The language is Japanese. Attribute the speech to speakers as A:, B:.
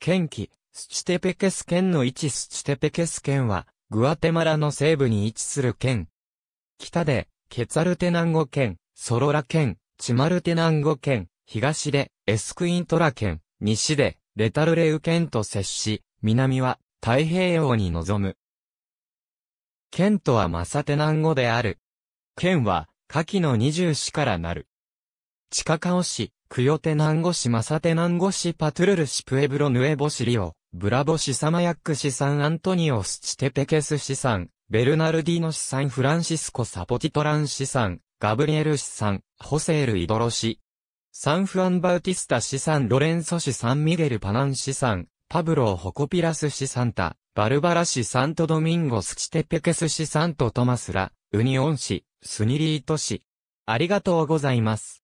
A: 県旗、スチテペケス県の位置スチテペケス県は、グアテマラの西部に位置する県。北で、ケツァルテナンゴ県、ソロラ県、チマルテナンゴ県、東で、エスクイントラ県、西で、レタルレウ県と接し、南は、太平洋に臨む。県とはマサテナン語である。県は、下記の二十市からなる。地下カオ市、クヨテナンゴ市マサテナンゴ市パトゥルル市プエブロヌエボ市リオ、ブラボ市サマヤック市サンアントニオスチテペケス市サン、ベルナルディノ市サンフランシスコサポティトラン市サン、ガブリエル市サン、ホセールイドロ市、サンフアンバウティスタ市サンロレンソ市サンミゲルパナン市サン、パブローホコピラス市サンタ、バルバラ市サントドミンゴスチテペケス市サントトマスラ、ウニオン市、スニリート市。ありがとうございます。